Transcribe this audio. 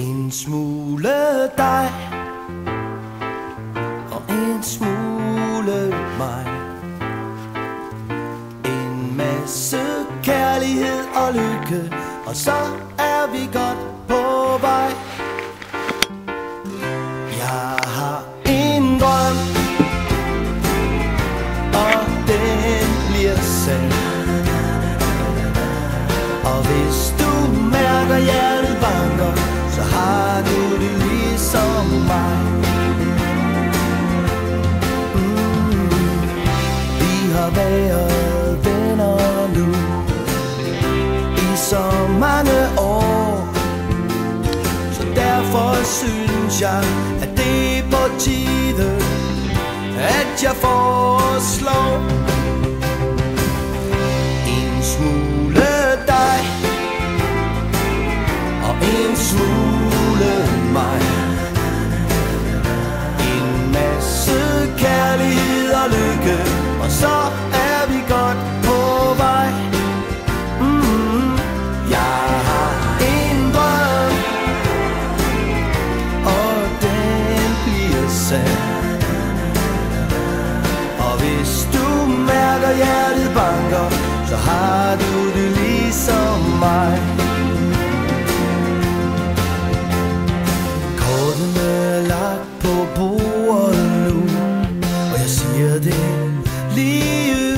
En smule dig Og en smule mig. En masse kærlighed og lykke Og så er vi godt på vej. Jeg har en drøm Og den bliver sand. Vi har været venner nu I så mange år. Så derfor synes jeg At det er på tide At jeg foreslår En smule dig Og en smule mig. Så er vi godt på vej. Mm, Jeg har en drøm Og den bliver sand. Og hvis du mærker hjertet banker Så har du det ligesom mig. leave